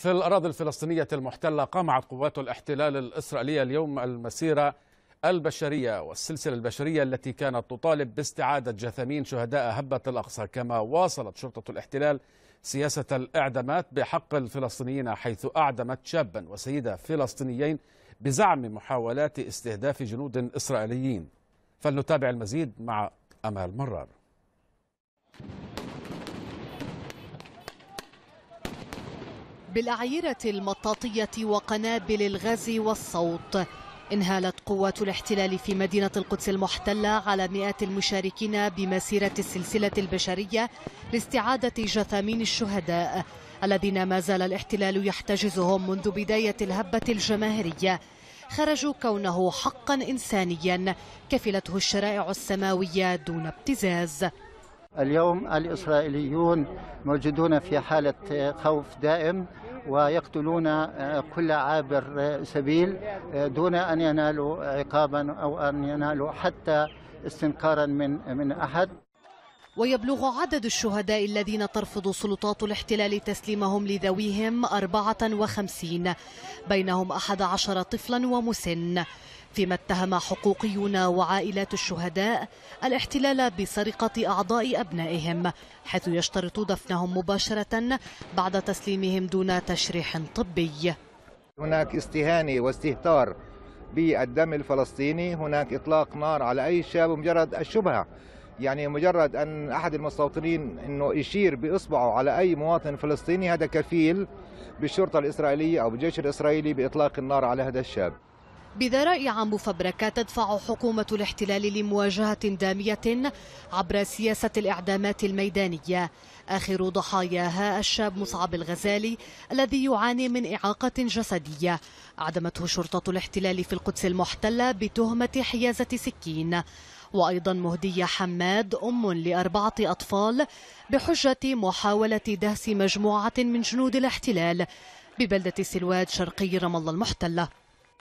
في الأراضي الفلسطينية المحتلة قمعت قوات الاحتلال الإسرائيلية اليوم المسيرة البشرية والسلسلة البشرية التي كانت تطالب باستعادة جثامين شهداء هبة الأقصى كما واصلت شرطة الاحتلال سياسة الإعدامات بحق الفلسطينيين حيث أعدمت شابا وسيدة فلسطينيين بزعم محاولات استهداف جنود إسرائيليين. فلنتابع المزيد مع أمال مرار. بالأعيرة المطاطية وقنابل الغاز والصوت. انهالت قوات الاحتلال في مدينة القدس المحتلة على مئات المشاركين بمسيرة السلسلة البشرية لاستعادة جثامين الشهداء الذين ما زال الاحتلال يحتجزهم منذ بداية الهبة الجماهيرية. خرجوا كونه حقا إنسانيا كفلته الشرائع السماوية دون ابتزاز. اليوم الإسرائيليون موجودون في حالة خوف دائم ويقتلون كل عابر سبيل دون أن ينالوا عقابا أو أن ينالوا حتى استنكارا من من أحد. ويبلغ عدد الشهداء الذين ترفض سلطات الاحتلال تسليمهم لذويهم 54 بينهم 11 طفلا ومسن. فيما اتهم حقوقيون وعائلات الشهداء الاحتلال بسرقة أعضاء أبنائهم حيث يشترط دفنهم مباشرة بعد تسليمهم دون تشريح طبي. هناك استهانة واستهتار بالدم الفلسطيني هناك إطلاق نار على أي شاب مجرد الشبهة. يعني مجرد أن أحد المستوطنين أنه يشير بإصبعه على أي مواطن فلسطيني هذا كفيل بالشرطة الإسرائيلية أو بالجيش الإسرائيلي بإطلاق النار على هذا الشاب. بذرائع مفبركة تدفع حكومة الاحتلال لمواجهة دامية عبر سياسة الإعدامات الميدانية. آخر ضحاياها الشاب مصعب الغزالي الذي يعاني من إعاقة جسدية. أعدمته شرطة الاحتلال في القدس المحتلة بتهمة حيازة سكين. وأيضا مهدية حماد أم لأربعة أطفال بحجة محاولة دهس مجموعة من جنود الاحتلال ببلدة سلواد شرقي رام الله المحتلة.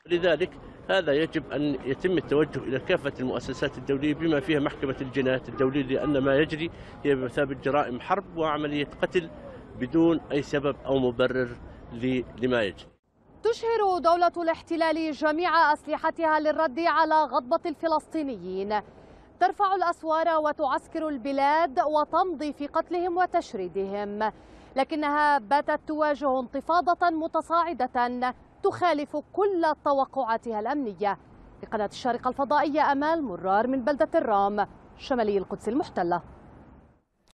لذلك هذا يجب أن يتم التوجه إلى كافة المؤسسات الدولية بما فيها محكمة الجنايات الدولية لأن ما يجري هي بمثابة جرائم حرب وعملية قتل بدون أي سبب أو مبرر لما يجري. تشهر دولة الاحتلال جميع أسلحتها للرد على غضبة الفلسطينيين. ترفع الأسوار وتعسكر البلاد وتمضي في قتلهم وتشريدهم. لكنها باتت تواجه انتفاضة متصاعدة تخالف كل توقعاتها الأمنية. لقناة الشارقة الفضائية أمال مرار من بلدة الرام شمالي القدس المحتلة.